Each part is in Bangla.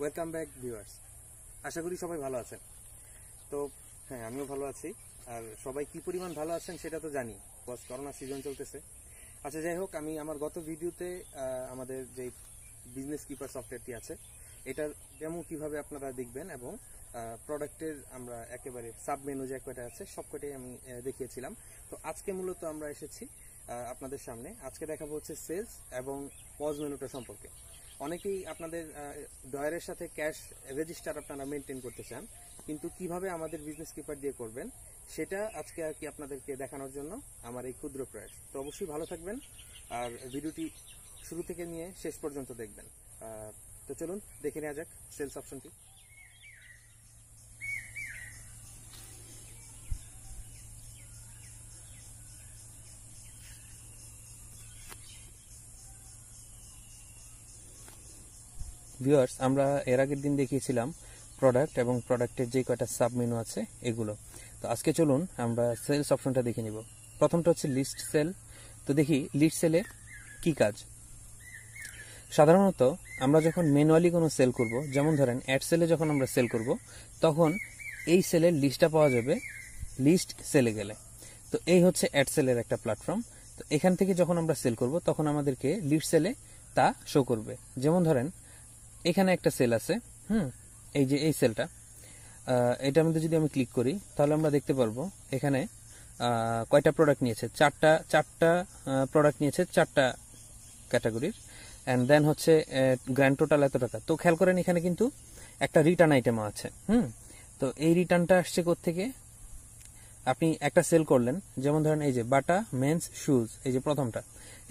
ওয়েলকাম ব্যাক ভিউয়ার্স আশা করি সবাই ভালো আছেন। তো হ্যাঁ আমিও ভালো আছি। আর সবাই কি পরিমাণ ভালো আছেন সেটা তো জানি বস করোনা সিজন চলতেছে। আচ্ছা যাই হোক, আমি আমার গত ভিডিওতে আমাদের যে বিজনেস কিপার সফটওয়্যারটি আছে, এটার ডেমো কীভাবে আপনারা দেখবেন এবং প্রোডাক্টের আমরা একেবারে সাব মেনু যে কয়টা আছে, সব কটাই আমি দেখিয়েছিলাম। তো আজকে মূলত আমরা এসেছি আপনাদের সামনে। আজকে দেখাবো হচ্ছে সেলস এবং পজ মেনুটা সম্পর্কে। অনেকেই আপনাদের ডয়ারের সাথে ক্যাশ রেজিস্টার আপনারা মেনটেন করতে চান, কিন্তু কীভাবে আমাদের বিজনেস কিপার দিয়ে করবেন, সেটা আজকে আর কি আপনাদেরকে দেখানোর জন্য আমার এই ক্ষুদ্র প্রয়াস। তো অবশ্যই ভালো থাকবেন, আর ভিডিওটি শুরু থেকে নিয়ে শেষ পর্যন্ত দেখবেন। তো চলুন, দেখে নেওয়া যাক সেলস অপশনটি ভিউয়ার্স আমরা এর আগের দিন দেখিয়েছিলাম প্রোডাক্ট এবং প্রোডাক্টের যে কয়টা সাব মেনু আছে, এগুলো। তো আজকে চলুন আমরা সেলস অপশনটা দেখে নিব। প্রথমটা হচ্ছে লিস্ট সেল তো দেখি লিস্ট সেলে কি কাজ? সাধারণত আমরা যখন ম্যানুয়ালি কোনো সেল করব, যেমন ধরেন অ্যাড সেলে যখন আমরা সেল করব, তখন এই সেলের লিস্টটা পাওয়া যাবে লিস্ট সেলে গেলে। তো এই হচ্ছে অ্যাড সেলের একটা প্ল্যাটফর্ম তো এখান থেকে যখন আমরা সেল করব, তখন আমাদেরকে লিস্ট সেলে তা শো করবে। যেমন ধরেন এখানে একটা সেল আছে, হুম? এই যে, এই সেলটা এটার মধ্যে যদি আমি ক্লিক করি, তাহলে আমরা দেখতে পারব এখানে কয়টা প্রোডাক্ট নিয়েছে? চারটা চারটা প্রোডাক্ট নিয়েছে চারটা ক্যাটাগরির অ্যান্ড দেন হচ্ছে গ্র্যান্ড টোটাল এত টাকা। তো খেয়াল করেন এখানে কিন্তু একটা রিটার্ন আইটেমও আছে, হুম? তো এই রিটার্নটা আসছে থেকে আপনি একটা সেল করলেন, যেমন ধরেন এই যে, বাটা মেন্স শুজ এই যে প্রথমটা।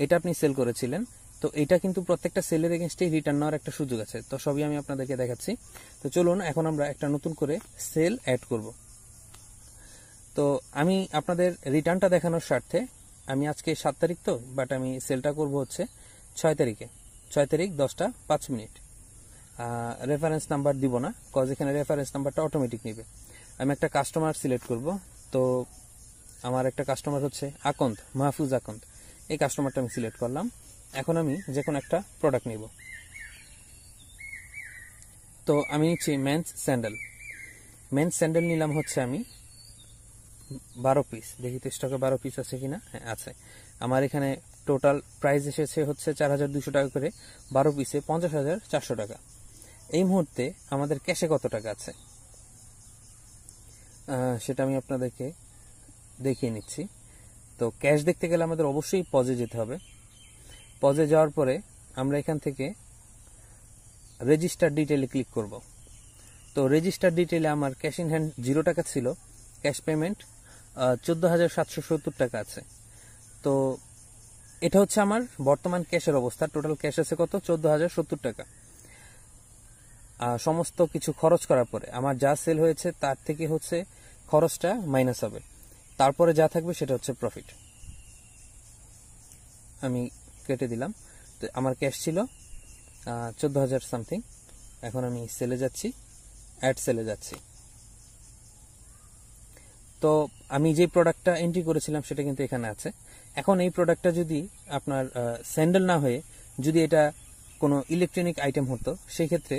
এটা আপনি সেল করেছিলেন। তো এটা কিন্তু প্রত্যেকটা সেলের এগেনস্টেই রিটার্ন নেওয়ার একটা সুযোগ আছে। তো সবই আমি আপনাদেরকে দেখাচ্ছি। তো চলুন, এখন আমরা একটা নতুন করে সেল অ্যাড করব। তো আমি আপনাদের রিটার্নটা দেখানোর স্বার্থে, আমি আজকে সাত তারিখ তো বাট আমি সেলটা করব হচ্ছে ছয় তারিখে। ছয় তারিখ, দশটা, পাঁচ মিনিট। রেফারেন্স নাম্বার দিব না কজ এখানে রেফারেন্স নাম্বারটা অটোমেটিক নেবে। আমি একটা কাস্টমার সিলেক্ট করব। তো আমার একটা কাস্টমার হচ্ছে আকন্ত মাহফুজ আকন্ত এই কাস্টমারটা আমি সিলেক্ট করলাম। এখন আমি যে কোনো একটা প্রোডাক্ট নিব। তো আমি নিচ্ছি মেন্স স্যান্ডেল মেন্স স্যান্ডেল নিলাম হচ্ছে আমি বারো পিস দেখি তো স্টকে বারো পিস আছে কিনা? হ্যাঁ আছে। আমার এখানে টোটাল প্রাইস এসেছে হচ্ছে চার হাজার দুশো টাকা করে। বারো পিসে পঞ্চাশ হাজার চারশো টাকা। এই মুহূর্তে আমাদের ক্যাশে কত টাকা আছে? সেটা আমি আপনাদেরকে দেখিয়ে নিচ্ছি। তো ক্যাশ দেখতে গেলে আমাদের অবশ্যই পজে যেতে হবে। পজে যাওয়ার পরে আমরা এখান থেকে রেজিস্টার ডিটেলে ক্লিক করব। তো রেজিস্টার ডিটেলে আমার ক্যাশ ইন হ্যান্ড জিরো টাকা ছিল ক্যাশ পেমেন্ট চোদ্দ হাজার সাতশো সত্তর টাকা আছে। তো এটা হচ্ছে আমার বর্তমান ক্যাশের অবস্থা। টোটাল ক্যাশ আছে কত? চোদ্দ হাজার সত্তর টাকা। সমস্ত কিছু খরচ করার পরে আমার যা সেল হয়েছে তার থেকে হচ্ছে খরচটা মাইনাস হবে। তারপরে যা থাকবে সেটা হচ্ছে প্রফিট আমি কেটে দিলাম। তো আমার ক্যাশ ছিল চোদ্দ হাজার সামথিং এখন আমি সেলে যাচ্ছি অ্যাড সেলে যাচ্ছি। তো আমি যে প্রোডাক্টটা এন্ট্রি করেছিলাম সেটা কিন্তু এখানে আছে। এখন এই প্রোডাক্টটা যদি আপনার স্যান্ডেল না হয়ে যদি এটা কোনো ইলেকট্রনিক আইটেম হতো সেই ক্ষেত্রে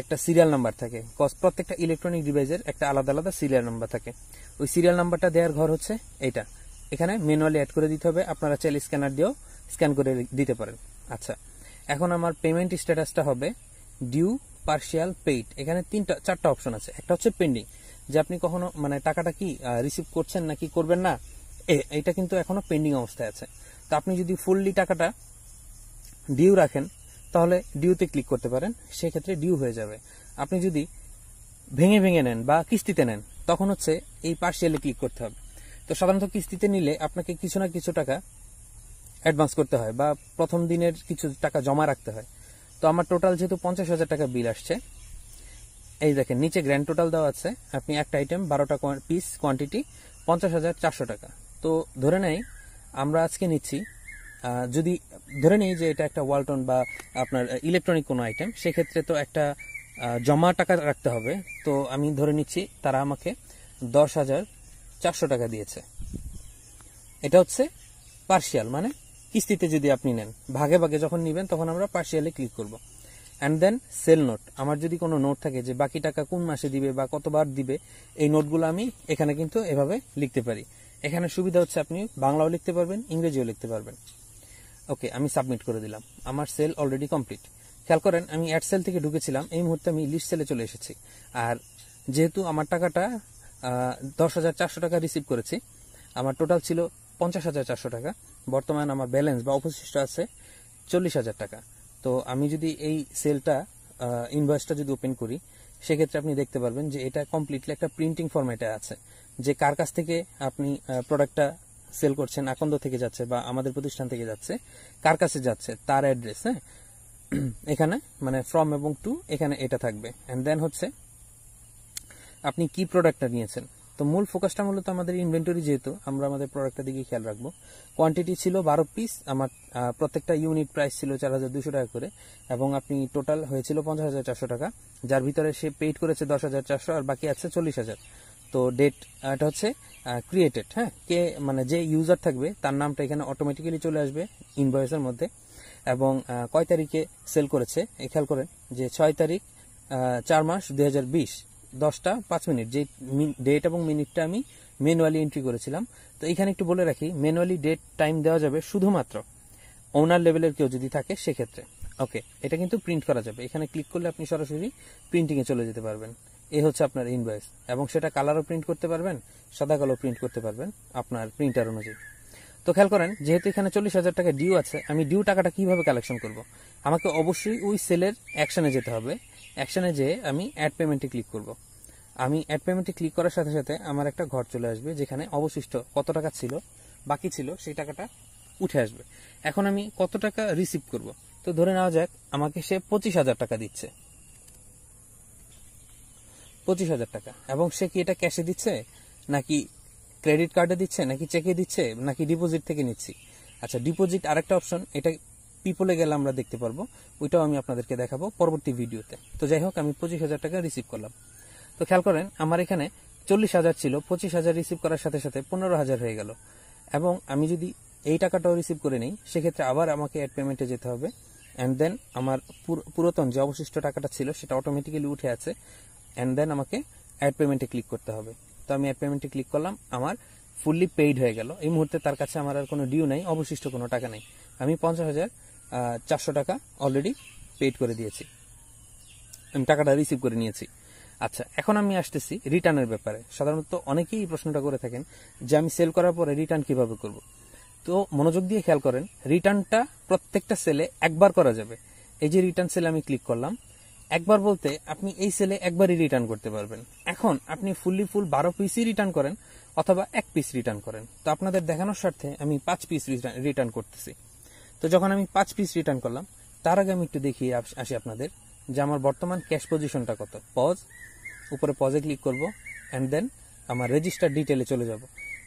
একটা সিরিয়াল নাম্বার থাকে। প্রত্যেকটা ইলেকট্রনিক ডিভাইসের একটা আলাদা আলাদা সিরিয়াল নাম্বার থাকে। ওই সিরিয়াল নাম্বারটা দেওয়ার ঘর হচ্ছে এটা এখানে ম্যানুয়ালি অ্যাড করে দিতে হবে। আপনারা চাইলে স্ক্যানার দিয়েও স্ক্যান করে দিতে পারেন। আচ্ছা এখন আমার পেমেন্ট স্ট্যাটাসটা হবে ডিউ পার্শিয়াল পেইড এখানে তিনটা, চারটা অপশন আছে। একটা হচ্ছে পেন্ডিং যে আপনি কখনো মানে টাকাটা কি রিসিভ করছেন নাকি করবেন না এটা কিন্তু এখনও পেন্ডিং অবস্থায় আছে। তো আপনি যদি ফুললি টাকাটা ডিউ রাখেন, তাহলে ডিউতে ক্লিক করতে পারেন, সেক্ষেত্রে ডিউ হয়ে যাবে। আপনি যদি ভেঙে ভেঙে নেন বা কিস্তিতে নেন, তখন হচ্ছে এই পার্সিয়ালে ক্লিক করতে হবে। তো সাধারণত কিস্তিতে নিলে আপনাকে কিছু না কিছু টাকা অ্যাডভান্স করতে হয় বা প্রথম দিনের কিছু টাকা জমা রাখতে হয়। তো আমার টোটাল যেহেতু পঞ্চাশ হাজার টাকা বিল আসছে, এই দেখেন, নিচে গ্র্যান্ড টোটাল দেওয়া আছে, আপনি একটা আইটেম বারোটা পিস কোয়ান্টিটি পঞ্চাশ হাজার চারশো টাকা। তো ধরে নেই, আমরা আজকে নিচ্ছি যদি, ধরে নেই যে এটা একটা ওয়ালটন বা আপনার ইলেকট্রনিক কোনো আইটেম সেক্ষেত্রে তো একটা জমা টাকা রাখতে হবে। তো আমি ধরে নিচ্ছি, তারা আমাকে দশ হাজার চারশো টাকা দিয়েছে। এটা হচ্ছে পার্শিয়াল মানে কিস্তিতে যদি আপনি নেন, ভাগে ভাগে যখন নেবেন, তখন আমরা পার্শিয়ালে ক্লিক করব। অ্যান্ড দেন সেল নোট আমার যদি কোনো নোট থাকে যে বাকি টাকা কোন মাসে দিবে বা কতবার দিবে, এই নোটগুলো আমি এখানে কিন্তু এভাবে লিখতে পারি। এখানে সুবিধা হচ্ছে আপনি বাংলাও লিখতে পারবেন, ইংরেজিও লিখতে পারবেন। ওকে আমি সাবমিট করে দিলাম। আমার সেল অলরেডি কমপ্লিট খেয়াল করেন, আমি অ্যাড সেল থেকে ঢুকেছিলাম, এই মুহূর্তে আমি লিস্ট সেলে চলে এসেছি। আর যেহেতু আমার টাকাটা দশ হাজার চারশো টাকা রিসিভ করেছি, আমার টোটাল ছিল পঞ্চাশ হাজার চারশো টাকা। বর্তমান আমার ব্যালেন্স বা অবশিষ্ট আছে চল্লিশ হাজার টাকা। তো আমি যদি এই সেলটা ইনভয়েসটা যদি ওপেন করি, সেক্ষেত্রে আপনি দেখতে পারবেন যে এটা কমপ্লিটলি একটা প্রিন্টিং ফরম্যাটে আছে। যে কার কাছ থেকে আপনি প্রোডাক্টটা সেল করছেন, আকন্দ থেকে যাচ্ছে বা আমাদের প্রতিষ্ঠান থেকে যাচ্ছে, কার কাছে যাচ্ছে, তার অ্যাড্রেস হ্যাঁ? এখানে মানে ফ্রম এবং টু এখানে এটা থাকবে। অ্যান্ড দেন হচ্ছে, আপনি কি প্রোডাক্টটা নিয়েছেন? তো মূল ফোকাসটা মূলত আমাদের ইনভেন্টরি যেহেতু, আমরা আমাদের প্রোডাক্টটা দিকে খেয়াল রাখব। কোয়ান্টিটি ছিল বারো পিস আমার প্রত্যেকটা ইউনিট প্রাইস ছিল চার হাজার দুশো টাকা করে, এবং আপনি টোটাল হয়েছিল পঞ্চাশ হাজার চারশো টাকা, যার ভিতরে সে পেইড করেছে দশ হাজার চারশো, আর বাকি আছে চল্লিশ হাজার। তো ডেট এটা হচ্ছে ক্রিয়েটেড হ্যাঁ? কে মানে যে ইউজার থাকবে, তার নামটা এখানে অটোমেটিক্যালি চলে আসবে ইনভয়েসের মধ্যে, এবং কয় তারিখে সেল করেছে? খেয়াল করেন যে ছয় তারিখ চার মাস দুই হাজার বিশ। দশটা, পাঁচ মিনিট। যে ডেট এবং মিনিটটা আমি ম্যানুয়ালি এন্ট্রি করেছিলাম। তো এখানে একটু বলে রাখি ম্যানুয়ালি ডেট টাইম দেওয়া যাবে শুধুমাত্র ওনার লেভেলের কেউ যদি থাকে সেক্ষেত্রে। ওকে এটা কিন্তু প্রিন্ট করা যাবে। এখানে ক্লিক করলে আপনি সরাসরি প্রিন্টিংয়ে চলে যেতে পারবেন। এই হচ্ছে আপনার ইনভয়েস এবং সেটা কালারও প্রিন্ট করতে পারবেন, সাদা কালো প্রিন্ট করতে পারবেন আপনার প্রিন্টার অনুযায়ী। তো খেয়াল করেন, যেহেতু এখানে চল্লিশ হাজার টাকা ডিউ আছে, আমি ডিউ টাকাটা কীভাবে কালেকশন করব? আমাকে অবশ্যই ওই সেলের অ্যাকশনে যেতে হবে। অ্যাকশনে যেয়ে আমি অ্যাড পেমেন্টে ক্লিক করব। আমি অ্যাড পেমেন্টে ক্লিক করার সাথে সাথে আমার একটা ঘর চলে আসবে, যেখানে অবশিষ্ট কত টাকা ছিল, বাকি ছিল, সেই টাকাটা উঠে আসবে। এখন আমি কত টাকা রিসিভ করব? তো ধরে নেওয়া যাক, আমাকে সে পঁচিশ হাজার টাকা দিচ্ছে। পঁচিশ হাজার টাকা। এবং সে কি এটা ক্যাশে দিচ্ছে? নাকি ক্রেডিট কার্ডে দিচ্ছে? নাকি চেকে দিচ্ছে? নাকি ডিপোজিট থেকে নিচ্ছি? আচ্ছা ডিপোজিট আরেকটা অপশন এটা পিপলে গেলে আমরা দেখতে পারব। ওইটাও আমি আপনাদেরকে দেখাবো পরবর্তী ভিডিওতে। তো যাই হোক, আমি পঁচিশ হাজার টাকা রিসিভ করলাম। তো খেয়াল করেন, আমার এখানে চল্লিশ হাজার ছিল, পঁচিশ হাজার রিসিভ করার সাথে সাথে পনেরো হাজার হয়ে গেল। এবং আমি যদি এই টাকাটাও রিসিভ করে নিই, সেক্ষেত্রে আবার আমাকে অ্যাড পেমেন্টে যেতে হবে। অ্যান্ড দেন আমার পুরাতন যে অবশিষ্ট টাকাটা ছিল, সেটা অটোমেটিক্যালি উঠে আছে। অ্যান্ড দেন আমাকে অ্যাড পেমেন্টে ক্লিক করতে হবে। তো আমি অ্যাড পেমেন্টে ক্লিক করলাম, আমার ফুললি পেইড হয়ে গেল। এই মুহূর্তে তার কাছে আমার আর কোনো ডিউ নাই, অবশিষ্ট কোনো টাকা নেই। আমি পঞ্চাশ হাজার চারশো টাকা অলরেডি পেড করে দিয়েছি। আমি টাকাটা রিসিভ করে নিয়েছি। আচ্ছা এখন আমি আসতেছি রিটার্নের ব্যাপারে। সাধারণত অনেকেই এই প্রশ্নটা করে থাকেন যে আমি সেল করার পরে রিটার্ন কীভাবে করব। তো মনোযোগ দিয়ে খেয়াল করেন রিটার্নটা প্রত্যেকটা সেলে একবার করা যাবে। এই যে রিটার্ন সেলে আমি ক্লিক করলাম, একবার বলতে আপনি এই সেলে একবারই রিটার্ন করতে পারবেন। এখন আপনি ফুললি ফুল বারো পিসই রিটার্ন করেন অথবা এক পিস রিটার্ন করেন। তো আপনাদের দেখানোর স্বার্থে আমি পাঁচ পিস রিটার্ন করতেছি। তো যখন আমি পাঁচ পিস রিটার্ন করলাম, তার আগে আমি একটু দেখিয়ে আসি আপনাদের যে আমার বর্তমান ক্যাশ পজিশনটা কত। পজ উপরে পজে ক্লিক করব অ্যান্ড দেন আমার রেজিস্টার ডিটেলে চলে যাব।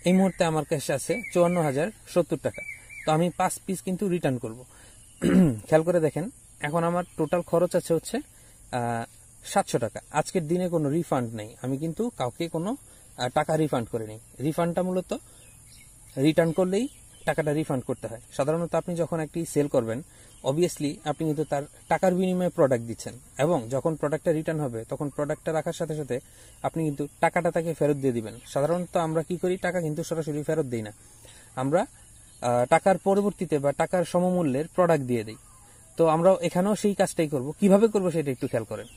এই মুহূর্তে আমার ক্যাশ আছে চুয়ান্ন হাজার সত্তর টাকা। তো আমি পাঁচ পিস কিন্তু রিটার্ন করব। খেয়াল করে দেখেন, এখন আমার টোটাল খরচ আছে হচ্ছে সাতশো টাকা। আজকের দিনে কোনো রিফান্ড নেই। আমি কিন্তু কাউকে কোনো টাকা রিফান্ড করে নিই রিফান্ডটা মূলত রিটার্ন করলেই টাকাটা রিফান্ড করতে হয়। সাধারণত আপনি যখন একটি সেল করবেন অবভিয়াসলি আপনি কিন্তু তার টাকার বিনিময়ে প্রোডাক্ট দিচ্ছেন এবং যখন প্রোডাক্টটা রিটার্ন হবে, তখন প্রোডাক্টটা রাখার সাথে সাথে আপনি কিন্তু টাকাটা তাকে ফেরত দিয়ে দিবেন। সাধারণত আমরা কি করি, টাকা কিন্তু সরাসরি ফেরত দিই না। আমরা টাকার পরবর্তীতে বা টাকার সমমূল্যের প্রোডাক্ট দিয়ে দিই। তো আমরা এখানেও সেই কাজটাই করব। কীভাবে করব সেটা একটু খেয়াল করেন।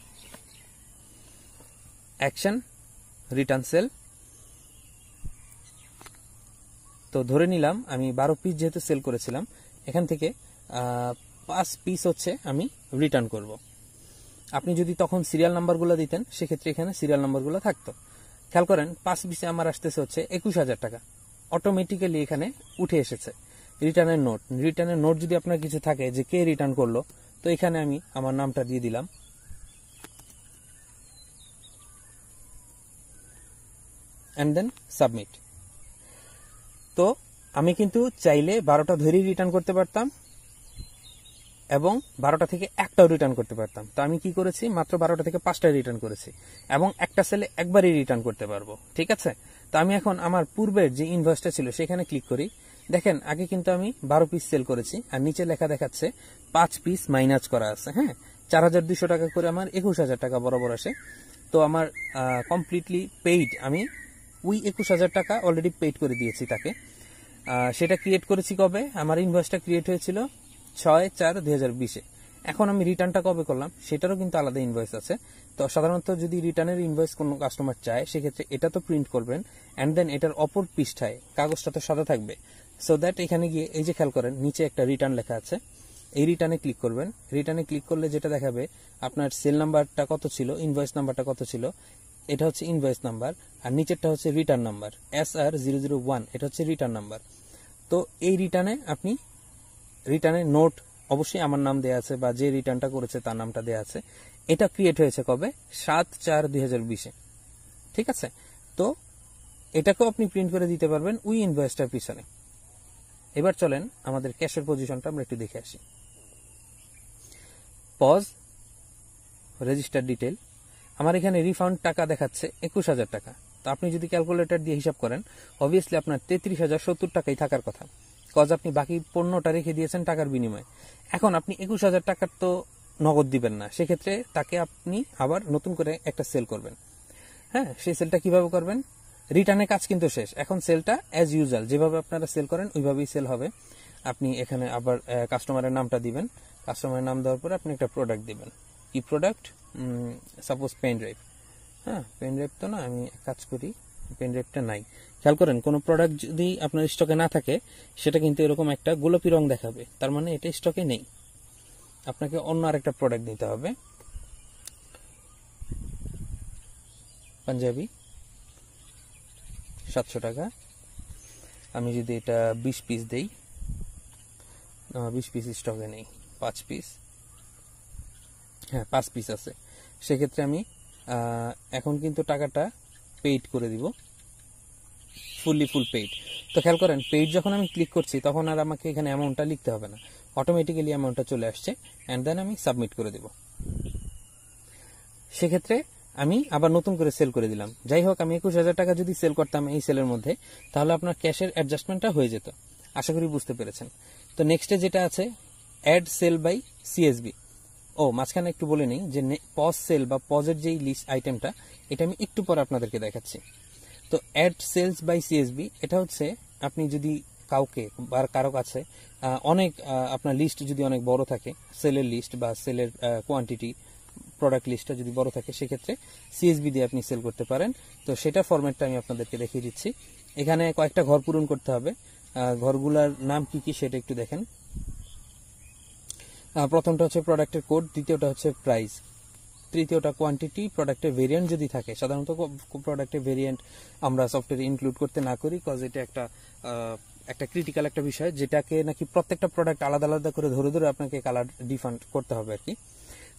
অ্যাকশন রিটার্ন সেল তো ধরে নিলাম আমি বারো পিস যেহেতু সেল করেছিলাম, এখান থেকে পাঁচ পিস হচ্ছে আমি রিটার্ন করব। আপনি যদি তখন সিরিয়াল নাম্বারগুলো দিতেন, সেক্ষেত্রে এখানে সিরিয়াল নাম্বারগুলো থাকতো। খেয়াল করেন, পাঁচ পিসে আমার আসতেছে হচ্ছে একুশ হাজার টাকা। অটোমেটিক্যালি এখানে উঠে এসেছে। রিটার্নের নোট রিটার্নের নোট যদি আপনার কিছু থাকে যে কে রিটার্ন করল, তো এখানে আমি আমার নামটা দিয়ে দিলাম। অ্যান্ড দেন সাবমিট তো আমি কিন্তু চাইলে বারোটা ধরেই রিটার্ন করতে পারতাম এবং বারোটা থেকে একটাও রিটার্ন করতে পারতাম। তো আমি কি করেছি? মাত্র বারোটা থেকে পাঁচটা রিটার্ন করেছি এবং একটা সেলে একবারই রিটার্ন করতে পারব। ঠিক আছে? তো আমি এখন আমার পূর্বের যে ইনভয়েসটা ছিল সেখানে ক্লিক করি। দেখেন, আগে কিন্তু আমি বারো পিস সেল করেছি আর নিচে লেখা দেখাচ্ছে পাঁচ পিস মাইনাস করা আছে হ্যাঁ? চার হাজার দুশো টাকা করে আমার একুশ হাজার টাকা বরাবর আসে। তো আমার কমপ্লিটলি পেইড আমি উই একুশ হাজার টাকা অলরেডি পেড করে দিয়েছি তাকে। সেটা ক্রিয়েট করেছি কবে? আমার ইনভয়েসটা ক্রিয়েট হয়েছিল ছয় চার দুই হাজার বিশে। এখন আমি রিটার্নটা কবে করলাম? সেটারও কিন্তু আলাদা ইনভয়েস আছে। তো সাধারণত যদি রিটার্নের ইনভয়েস কোনো কাস্টমার চায়, সেক্ষেত্রে এটা তো প্রিন্ট করবেন অ্যান্ড দেন এটার অপর পৃষ্ঠায় কাগজটা তো সাদা থাকবে। সো দ্যাট এখানে গিয়ে, এই যে খেয়াল করেন, নিচে একটা রিটার্ন লেখা আছে। এই রিটার্নে ক্লিক করবেন। রিটার্নে ক্লিক করলে যেটা দেখাবে, আপনার সেল নাম্বারটা কত ছিল ইনভয়েস নাম্বারটা কত ছিল এটা হচ্ছে ইনভয়েস নাম্বার আর নিচেরটা হচ্ছে return number S R zero zero one এটা হচ্ছে রিটার্ন নাম্বার তো এই রিটার্নে আপনি রিটার্নের নোট অবশ্যই আমার নাম দেয়া আছে বা যে রিটার্নটা করেছে তার নামটা দেয়া আছে। এটা ক্রিয়েট হয়েছে কবে? সাত চার দুই হাজার বিশে। ঠিক আছে? তো এটাকেও আপনি প্রিন্ট করে দিতে পারবেন উই ইনভয়েসটার পিছনে। এবার চলেন আমাদের ক্যাশের পজিশনটা আমরা একটু দেখে আসি। পজ রেজিস্টার ডিটেল আমার এখানে রিফান্ড টাকা দেখাচ্ছে একুশ হাজার টাকা। তো আপনি যদি ক্যালকুলেটর দিয়ে হিসাব করেন অবভিয়াসলি আপনার তেত্রিশ হাজার সত্তর টাকাই থাকার কথা। কজ আপনি বাকি পণ্যটা রেখে দিয়েছেন টাকার বিনিময়ে। এখন আপনি একুশ হাজার টাকার তো নগদ দিবেন না। সেক্ষেত্রে তাকে আপনি আবার নতুন করে একটা সেল করবেন। হ্যাঁ সেই সেলটা কীভাবে করবেন? রিটার্নের কাজ কিন্তু শেষ। এখন সেলটা অ্যাজ ইউজুয়াল যেভাবে আপনারা সেল করেন, ওইভাবেই সেল হবে। আপনি এখানে আবার কাস্টমারের নামটা দিবেন। কাস্টমারের নাম দেওয়ার পরে আপনি একটা প্রোডাক্ট দিবেন। কি প্রোডাক্ট সাপোজ পেন ড্রাইভ হ্যাঁ পেন ড্রাইভ তো না, আমি কাজ করি পেন ড্রাইভটা নাই। খেয়াল করেন, কোনো প্রোডাক্ট যদি আপনার স্টকে না থাকে, সেটা কিন্তু এরকম একটা গোলাপি রং দেখাবে। তার মানে এটা স্টকে নেই। আপনাকে অন্য আরেকটা প্রোডাক্ট নিতে হবে। পাঞ্জাবি, সাতশো টাকা। আমি যদি এটা বিশ পিস দেই বিশ পিস স্টকে নেই, পাঁচ পিস হ্যাঁ পাঁচ পিস আছে। সেক্ষেত্রে আমি এখন কিন্তু টাকাটা পেইড করে দিব। ফুললি ফুল পেইড তো খেয়াল করেন পেইড যখন আমি ক্লিক করছি, তখন আর আমাকে এখানে অ্যামাউন্টটা লিখতে হবে না। অটোমেটিক্যালি অ্যামাউন্টটা চলে আসছে অ্যান্ড দেন আমি সাবমিট করে দেব। সেক্ষেত্রে আমি আবার নতুন করে সেল করে দিলাম। যাই হোক, আমি একুশ হাজার টাকা যদি সেল করতাম এই সেলের মধ্যে, তাহলে আপনার ক্যাশের অ্যাডজাস্টমেন্টটা হয়ে যেত। আশা করি বুঝতে পেরেছেন। তো নেক্সটে যেটা আছে অ্যাড সেল বাই সিএসবি ও, মাঝখানে একটু বলে নিই যে পজ সেল বা পজের যেই লিস্ট আইটেমটা এটা আমি একটু পর আপনাদেরকে দেখাচ্ছি। তো অ্যাড সেলস বাই সিএসবি এটা হচ্ছে আপনি যদি কাউকে বা কারও কাছে অনেক আপনার লিস্ট যদি অনেক বড় থাকে সেলের লিস্ট বা সেলের কোয়ান্টিটি প্রোডাক্ট লিস্টটা যদি বড় থাকে, সেক্ষেত্রে সিএসবি দিয়ে আপনি সেল করতে পারেন। তো সেটা ফরম্যাটটা আমি আপনাদেরকে দেখিয়ে দিচ্ছি। এখানে কয়েকটা ঘর পূরণ করতে হবে। ঘরগুলার নাম কি কি সেটা একটু দেখেন। প্রথমটা হচ্ছে প্রোডাক্টের কোড দ্বিতীয়টা হচ্ছে প্রাইস তৃতীয়টা কোয়ান্টিটি প্রোডাক্টের ভেরিয়েন্ট যদি থাকে, সাধারণত প্রোডাক্টের ভেরিয়েন্ট আমরা সফটওয়্যারে ইনক্লুড করতে না করি কজ এটা একটা একটা ক্রিটিক্যাল একটা বিষয়, যেটাকে নাকি প্রত্যেকটা প্রোডাক্ট আলাদা আলাদা করে ধরে ধরে আপনাকে কালার ডিফান্ড করতে হবে আর কি।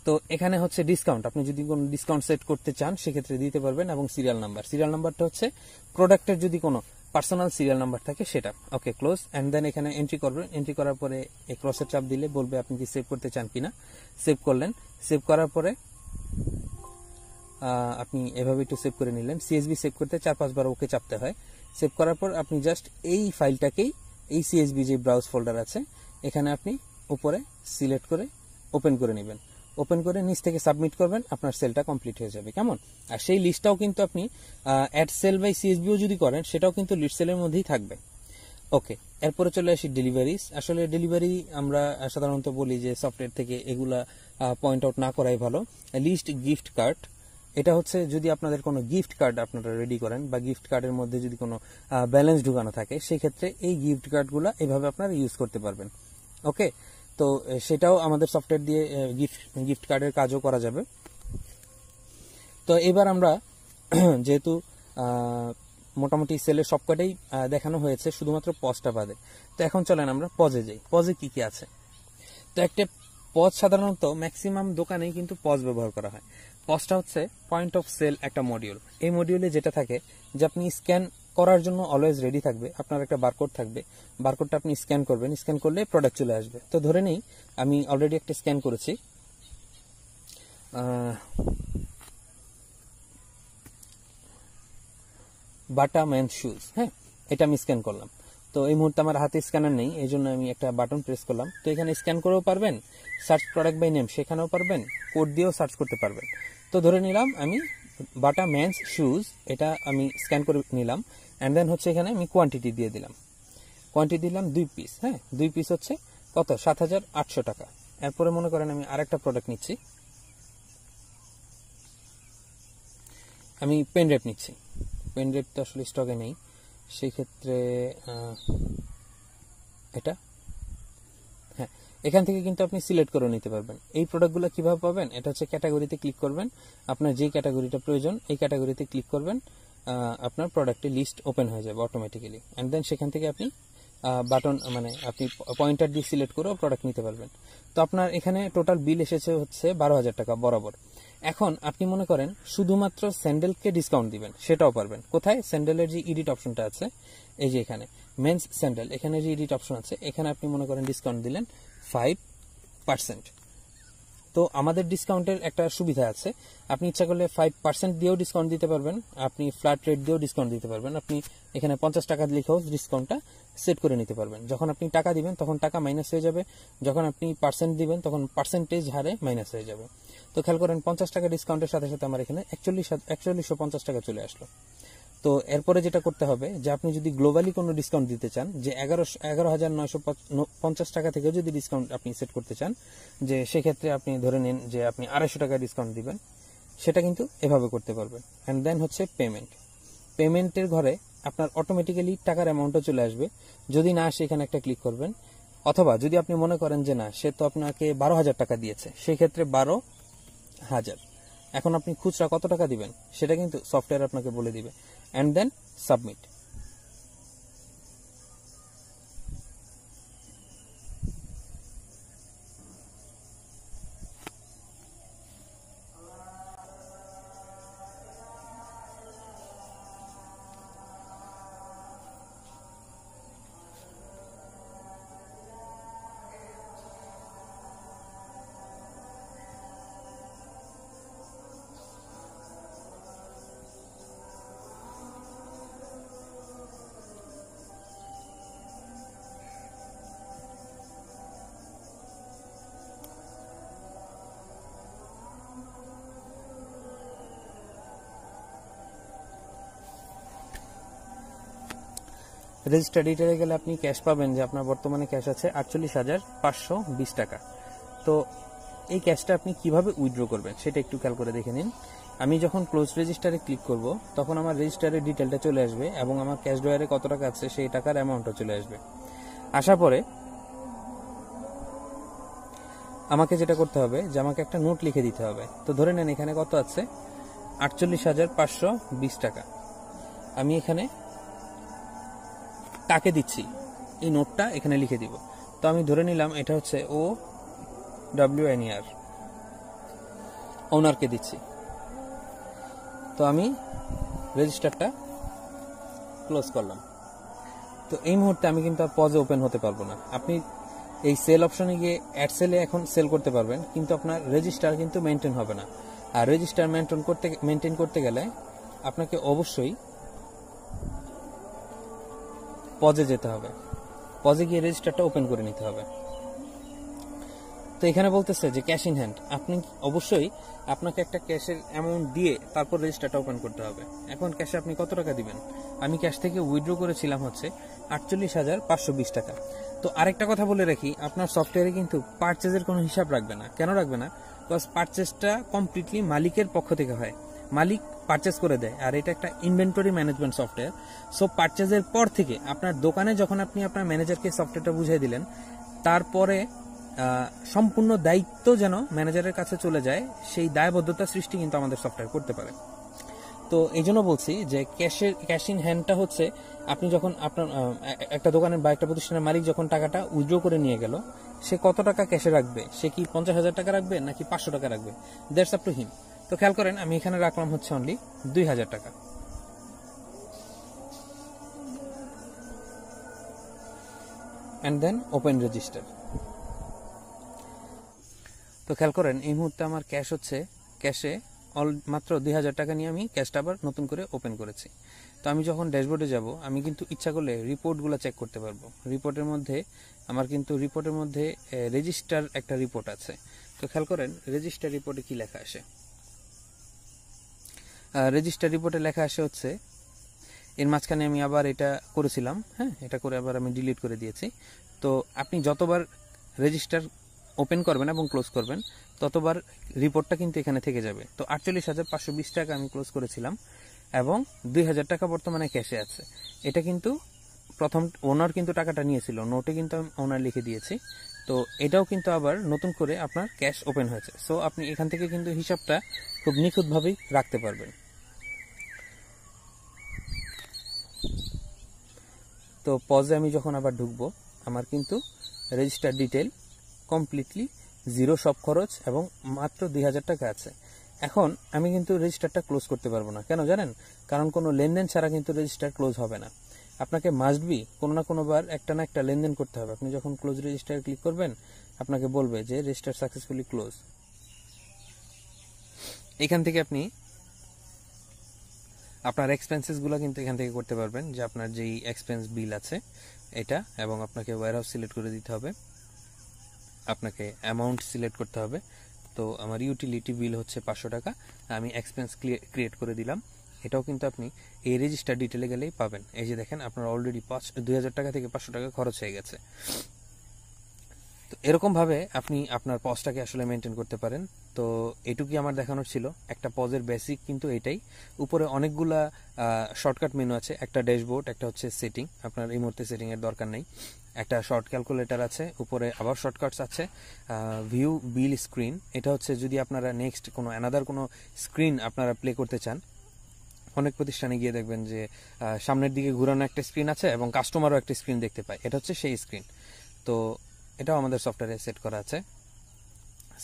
তো এখানে হচ্ছে ডিসকাউন্ট আপনি যদি কোনো ডিসকাউন্ট সেট করতে চান, সেক্ষেত্রে দিতে পারবেন এবং সিরিয়াল নাম্বার সিরিয়াল নাম্বারটা হচ্ছে প্রোডাক্টের যদি কোনো পার্সোনাল সিরিয়াল নাম্বার থাকে সেটা। ওকে ক্লোজ অ্যান্ড দেন এখানে এন্ট্রি করবেন এন্ট্রি করার পরে এই ক্রসের চাপ দিলে বলবে আপনি কি সেভ করতে চান কিনা। সেভ করলেন। সেভ করার পরে আপনি এভাবে একটু সেভ করে নিলেন। সিএসবি সেভ করতে চার পাঁচবার ওকে চাপতে হয়। সেভ করার পর আপনি জাস্ট এই ফাইলটাকেই, এই সিএসবি যে ব্রাউজ ফোল্ডার আছে, এখানে আপনি উপরে সিলেক্ট করে ওপেন করে নেবেন। ওপেন করে নিচ থেকে সাবমিট করবেন, আপনার সেলটা কমপ্লিট হয়ে যাবে। কেমন? আর সেই লিস্টটাও কিন্তু আপনি অ্যাড সেল বাই সিএসবিও যদি করেন, সেটাও কিন্তু লিস্ট সেলের মধ্যেই থাকবে। ওকে এরপরে চলে আসি ডেলিভারিস আসলে ডেলিভারি আমরা সাধারণত বলি যে সফটওয়্যার থেকে এগুলা পয়েন্ট আউট না করাই ভালো। লিস্ট গিফট কার্ড এটা হচ্ছে যদি আপনাদের কোনো গিফট কার্ড আপনারা রেডি করেন বা গিফট কার্ডের মধ্যে যদি কোনো ব্যালেন্স ঢুকানো থাকে, সেক্ষেত্রে এই গিফট কার্ডগুলো এভাবে আপনারা ইউজ করতে পারবেন। ওকে তো সেটাও আমাদের সফটওয়্যার দিয়ে গিফট গিফট কার্ডের কাজও করা যাবে। তো এবার আমরা, যেহেতু মোটামুটি সেলের সবকটাই দেখানো হয়েছে, শুধুমাত্র পজটা বাদে। তো এখন চলেন আমরা পজে যাই। পজে কি কি আছে? তো একটা পজ সাধারণত ম্যাক্সিমাম দোকানেই কিন্তু পজ ব্যবহার করা হয়। পজটা হচ্ছে পয়েন্ট অফ সেল একটা মডিউল এই মডিউলে যেটা থাকে যে আপনি স্ক্যান করার জন্য অলওয়েজ রেডি থাকবে। আপনার একটা বারকোড থাকবে। বারকোডটা আপনি স্ক্যান করবেন। স্ক্যান করলে প্রোডাক্ট চলে আসবে। তো ধরে নেই, আমি অলরেডি একটা স্ক্যান করেছি। বাটা ম্যান শুজ হ্যাঁ? এটা আমি স্ক্যান করলাম। তো এই মুহূর্তে আমার হাতে স্ক্যানার নেই, এই জন্য আমি একটা বাটন প্রেস করলাম। তো এখানে স্ক্যান করেও পারবেন। সার্চ প্রোডাক্ট বাই নেম সেখানেও পারবেন। কোড দিয়েও সার্চ করতে পারবেন। তো ধরে নিলাম, আমি বাটা ম্যানস শুজ এটা আমি স্ক্যান করে নিলাম অ্যান্ড দেন হচ্ছে এখানে আমি কোয়ান্টিটি দিয়ে দিলাম। কোয়ান্টিটি দিলাম দুই পিস হ্যাঁ? দুই পিস হচ্ছে কত? সাত হাজার আটশো টাকা। এরপরে মনে করেন আমি আরেকটা প্রোডাক্ট নিচ্ছি। আমি পেন ড্রাইভ নিচ্ছি। পেন ড্রাইভ তো আসলে স্টকে নেই। সেই ক্ষেত্রে এটা। এখান থেকে কিন্তু আপনি সিলেক্ট করে নিতে পারবেন। এই প্রোডাক্টগুলো কীভাবে পাবেন? এটা হচ্ছে ক্যাটাগরিতে ক্লিক করবেন। আপনার যেই ক্যাটাগরিটা প্রয়োজন, এই ক্যাটাগরিতে ক্লিক করবেন। আপনার প্রোডাক্টের লিস্ট ওপেন হয়ে যাবে অটোমেটিক্যালি অ্যান্ড দেন সেখান থেকে আপনি বাটন মানে আপনি পয়েন্টার দিয়ে সিলেক্ট করেও প্রোডাক্ট নিতে পারবেন। তো আপনার এখানে টোটাল বিল এসেছে হচ্ছে বারো হাজার টাকা, বরাবর। এখন আপনি মনে করেন, শুধুমাত্র স্যান্ডেলকে ডিসকাউন্ট দিবেন, সেটাও পারবেন। কোথায়? স্যান্ডেলের যে ইডিট অপশনটা আছে, এই যে এখানে। মেন্স স্যান্ডেল এখানে যে ইডিট অপশন আছে, এখানে আপনি মনে করেন ডিসকাউন্ট দিলেন। ফাইভ পার্সেন্ট তো আমাদের ডিসকাউন্টের একটা সুবিধা আছে। আপনি ইচ্ছা করলে ফাইভ পার্সেন্ট দিয়েও ডিসকাউন্ট দিতে পারবেন। আপনি ফ্ল্যাট রেট দিয়েও ডিসকাউন্ট দিতে পারবেন। আপনি এখানে পঞ্চাশ টাকা লিখেও ডিসকাউন্টটা সেট করে নিতে পারবেন। যখন আপনি টাকা দিবেন, তখন টাকা মাইনাস হয়ে যাবে। যখন আপনি পার্সেন্ট দিবেন, তখন পার্সেন্টেজ হারে মাইনাস হয়ে যাবে। তো খেয়াল করেন, পঞ্চাশ টাকা ডিসকাউন্টের সাথে সাথে আমার এখানে একচল্লিশ একচল্লিশশো পঞ্চাশ টাকা চলে আসলো। তো এরপরে যেটা করতে হবে যে আপনি যদি গ্লোবালি কোনো ডিসকাউন্ট দিতে চান, যে এগারো এগারো হাজার নয়শো পঞ্চাশ টাকা থেকে যদি ডিসকাউন্ট আপনি সেট করতে চান, যে সেক্ষেত্রে আপনি ধরে নিন যে আপনি আড়াইশো টাকা ডিসকাউন্ট দিবেন, সেটা কিন্তু এভাবে করতে পারবেন। অ্যান্ড দেন হচ্ছে পেমেন্ট পেমেন্টের ঘরে আপনার অটোমেটিক্যালি টাকার অ্যামাউন্টও চলে আসবে। যদি না আসে, এখানে একটা ক্লিক করবেন। অথবা যদি আপনি মনে করেন যে না, সে তো আপনাকে বারো হাজার টাকা দিয়েছে সেই ক্ষেত্রে বারো হাজার। এখন আপনি খুচরা কত টাকা দিবেন, সেটা কিন্তু সফটওয়্যার আপনাকে বলে দিবে। অ্যান্ড দেন সাবমিট রেজিস্টার ডিটেলে গেলে আপনি ক্যাশ পাবেন যে আপনার বর্তমানে ক্যাশ আছে আটচল্লিশ হাজার পাঁচশো বিশ টাকা। তো এই ক্যাশটা আপনি কীভাবে উইথড্র করবেন সেটা একটু খেয়াল করে দেখে নিন। আমি যখন ক্লোজ রেজিস্টারে ক্লিক করব, তখন আমার রেজিস্টারের ডিটেলটা চলে আসবে এবং আমার ক্যাশ ড্রয়ারে কত টাকা আছে সেই টাকার অ্যামাউন্টও চলে আসবে। আসার পরে আমাকে যেটা করতে হবে যে আমাকে একটা নোট লিখে দিতে হবে। তো ধরে নেন এখানে কত আছে? আটচল্লিশ হাজার পাঁচশো বিশ টাকা। আমি এখানে কাকে দিচ্ছি? এই নোটটা এখানে লিখে দিব। তো আমি ধরে নিলাম এটা হচ্ছে ও ডাব্লিউ এন আর ওনারকে দিচ্ছি। তো আমি রেজিস্টারটা ক্লোজ করলাম। তো এই মুহূর্তে আমি কিন্তু আর পজে ওপেন হতে পারব না। আপনি এই সেল অপশনে গিয়ে অ্যাড সেলে এখন সেল করতে পারবেন, কিন্তু আপনার রেজিস্টার কিন্তু মেনটেন হবে না। আর রেজিস্টার মেনটেন করতে মেনটেন করতে গেলে আপনাকে অবশ্যই পজে যেতে হবে। পজে গিয়ে রেজিস্টারটা ওপেন করে নিতে হবে। তো এখানে বলতেছে যে ক্যাশ ইন হ্যান্ড আপনি অবশ্যই আপনাকে একটা ক্যাশের অ্যামাউন্ট দিয়ে তারপর রেজিস্টারটা ওপেন করতে হবে। এখন ক্যাশে আপনি কত টাকা দিবেন? আমি ক্যাশ থেকে উইথড্র করেছিলাম হচ্ছে আটচল্লিশ হাজার পাঁচশো বিশ টাকা। তো আরেকটা কথা বলে রাখি, আপনার সফটওয়্যারে কিন্তু পারচেজের কোনো হিসাব রাখবে না। কেন রাখবে না? বিকজ পারচেসটা কমপ্লিটলি মালিকের পক্ষ থেকে হয়। মালিক পারচেস করে দেয়। আর এটা একটা ইনভেন্টরি ম্যানেজমেন্ট সফটওয়্যার সো পারচেজের পর থেকে আপনার দোকানে যখন আপনি আপনার ম্যানেজারকে সফটওয়্যারটা বুঝিয়ে দিলেন, তারপরে সম্পূর্ণ দায়িত্ব যেন ম্যানেজারের কাছে চলে যায়, সেই দায়বদ্ধতা সৃষ্টি কিন্তু আমাদের সফটওয়্যার করতে পারে। তো এই জন্য বলছি যে ক্যাশের ক্যাশ ইন হ্যান্ডটা হচ্ছে, আপনি যখন আপনার একটা দোকানের বা একটা প্রতিষ্ঠানের মালিক যখন টাকাটা উইথড্র করে নিয়ে গেল, সে কত টাকা ক্যাশে রাখবে? সে কি পঞ্চাশ হাজার টাকা রাখবে? নাকি পাঁচশো টাকা রাখবে? দ্যাটস আপ টু হিম তো খেয়াল করেন, আমি এখানে রাখলাম হচ্ছে অনলি দুই হাজার টাকা। অ্যান্ড দেন ওপেন রেজিস্টার তো খেয়াল করেন, এই মুহূর্তে আমার ক্যাশ হচ্ছে ক্যাশে অল মাত্র দুই হাজার টাকা নিয়ে আমি ক্যাশটা আবার নতুন করে ওপেন করেছি। তো আমি যখন ড্যাশবোর্ডে যাব, আমি কিন্তু ইচ্ছা করলে রিপোর্টগুলো চেক করতে পারব। রিপোর্টের মধ্যে, আমার কিন্তু রিপোর্টের মধ্যে রেজিস্টার একটা রিপোর্ট আছে। তো খেয়াল করেন রেজিস্টার রিপোর্টে কি লেখা আসে? রেজিস্টার রিপোর্টে লেখা আসে হচ্ছে, এর মাঝখানে আমি আবার এটা করেছিলাম হ্যাঁ এটা করে আবার আমি ডিলিট করে দিয়েছি। তো আপনি যতবার রেজিস্টার ওপেন করবেন এবং ক্লোজ করবেন, ততবার রিপোর্টটা কিন্তু এখানে থেকে যাবে। তো আটচল্লিশ হাজার পাঁচশো বিশ টাকা আমি ক্লোজ করেছিলাম এবং দুই হাজার টাকা বর্তমানে ক্যাশে আছে। এটা কিন্তু প্রথম ওনার কিন্তু টাকাটা নিয়েছিল নোটে কিন্তু আমি ওনার লিখে দিয়েছি। তো এটাও কিন্তু আবার নতুন করে আপনার ক্যাশ ওপেন হয়েছে। সো আপনি এখান থেকে কিন্তু হিসাবটা খুব নিখুঁতভাবেই রাখতে পারবেন। তো পজে আমি যখন আবার ঢুকবো, আমার কিন্তু রেজিস্টার ডিটেল কমপ্লিটলি জিরো সব খরচ এবং মাত্র দুই হাজার টাকা আছে। এখন আমি কিন্তু রেজিস্টারটা ক্লোজ করতে পারব না। কেন জানেন? কারণ কোনো লেনদেন ছাড়া কিন্তু রেজিস্টার ক্লোজ হবে না। আপনাকে মাস্ট বি কোনো না কোনোবার একটা না একটা লেনদেন করতে হবে। আপনি যখন ক্লোজ রেজিস্টার ক্লিক করবেন, আপনাকে বলবে যে রেজিস্টার সাকসেসফুলি ক্লোজ এখান থেকে আপনি আপনার এক্সপেন্সেসগুলো কিন্তু এখান থেকে করতে পারবেন, যে আপনার যেই এক্সপেন্স বিল আছে, এটা এবং আপনাকে ওয়ারহাউস সিলেক্ট করে দিতে হবে। আপনাকে অ্যামাউন্ট সিলেক্ট করতে হবে। তো আমার ইউটিলিটি বিল হচ্ছে পাঁচশো টাকা, আমি এক্সপেন্স ক্রিয়েট করে দিলাম। এটাও কিন্তু আপনি এই রেজিস্টার ডিটেলে গেলেই পাবেন। এই যে দেখেন, আপনার অলরেডি পাঁচ, দুই টাকা থেকে পাঁচশো টাকা খরচ হয়ে গেছে। তো এরকমভাবে আপনি আপনার পজটাকে আসলে মেনটেন করতে পারেন। তো এটুকুই আমার দেখানোর ছিল। একটা পজের বেসিক কিন্তু এটাই। উপরে অনেকগুলা শর্টকাট মেনু আছে। একটা ড্যাশবোর্ড একটা হচ্ছে সেটিং আপনার এই মুহূর্তে সেটিংয়ের দরকার নেই। একটা শর্ট ক্যালকুলেটর আছে। উপরে আবার শর্টকাটস আছে। ভিউ বিল স্ক্রিন এটা হচ্ছে যদি আপনারা নেক্সট কোনো অ্যানাদার কোনো স্ক্রিন আপনারা প্লে করতে চান, অনেক প্রতিষ্ঠানে গিয়ে দেখবেন যে সামনের দিকে ঘুরানো একটা স্ক্রিন আছে এবং কাস্টমারও একটা স্ক্রিন দেখতে পায়। এটা হচ্ছে সেই স্ক্রিন তো এটাও আমাদের সফটওয়্যারে সেট করা আছে।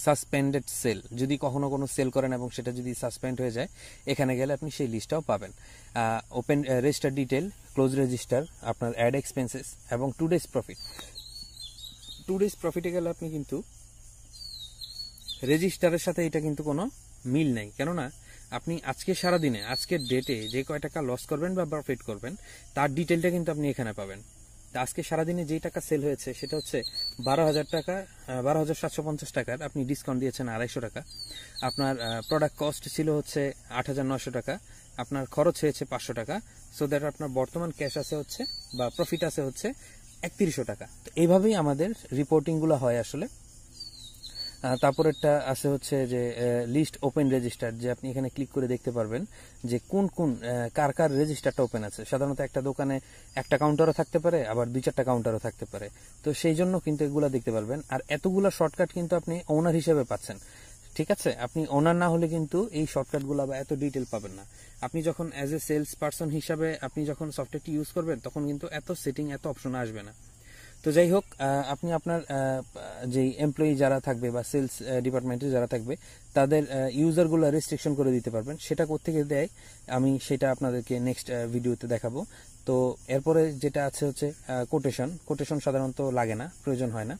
সাসপেন্ডেড সেল যদি কখনো কোনো সেল করেন এবং সেটা যদি সাসপেন্ড হয়ে যায়, এখানে গেলে আপনি সেই লিস্টটাও পাবেন। Open register detail close register আপনার অ্যাড এক্সপেন্সেস এবং today's profit today's প্রফিটে গেলে আপনি কিন্তু রেজিস্টারের সাথে এটা কিন্তু কোনো মিল নেই। কেননা, আপনি আজকে সারা দিনে আজকের ডেটে যে কয় টাকা লস করবেন বা প্রফিট করবেন, তার ডিটেলটা কিন্তু আপনি এখানে পাবেন। আজকে সারাদিনে যেই টাকা সেল হয়েছে, সেটা হচ্ছে বারো হাজার টাকা বারো হাজার সাতশো পঞ্চাশ টাকার আপনি ডিসকাউন্ট দিয়েছেন আড়াইশো টাকা। আপনার প্রোডাক্ট কস্ট ছিল হচ্ছে আট হাজার নশো টাকা। আপনার খরচ হয়েছে পাঁচশো টাকা। সো দ্যাট আপনার বর্তমান ক্যাশ আছে হচ্ছে বা প্রফিট আছে হচ্ছে একত্রিশশো টাকা। তো এইভাবেই আমাদের রিপোর্টিংগুলো হয় আসলে। তারপরেরটা আছে হচ্ছে যে লিস্ট ওপেন রেজিস্টার যে আপনি এখানে ক্লিক করে দেখতে পারবেন যে কোন কোন কার কার রেজিস্টারটা ওপেন আছে। সাধারণত একটা দোকানে একটা কাউন্টারও থাকতে পারে, আবার দুই চারটা কাউন্টারও থাকতে পারে। তো সেই জন্য কিন্তু এগুলো দেখতে পারবেন। আর এতগুলো শর্টকাট কিন্তু আপনি ওনার হিসেবে পাচ্ছেন। ঠিক আছে? আপনি ওনার না হলে কিন্তু এই শর্টকাটগুলো বা এত ডিটেল পাবেন না। আপনি যখন অ্যাজ এ সেলস পার্সন হিসাবে আপনি যখন সফটওয়্যারটি ইউজ করবেন, তখন কিন্তু এত সেটিং এত অপশন আসবে না। তো যাই হোক আপনি আপনার যে এমপ্লয়ি যারা থাকবে বা সেলস ডিপার্টমেন্টে যারা থাকবে, তাদের ইউজারগুলো রেস্ট্রিকশন করে দিতে পারবেন। সেটা কোথেকে দেয়? আমি সেটা আপনাদেরকে নেক্সট ভিডিওতে দেখাবো। তো এরপরে যেটা আছে হচ্ছে কোটেশন কোটেশন সাধারণত লাগে না, প্রয়োজন হয় না।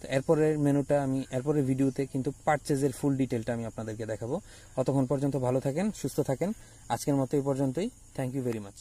তো এরপরের মেনুটা আমি এরপরের ভিডিওতে কিন্তু পারচেজের ফুল ডিটেলটা আমি আপনাদেরকে দেখাবো। অতক্ষণ পর্যন্ত ভালো থাকেন, সুস্থ থাকেন। আজকের মতো এই পর্যন্তই। Thank you very much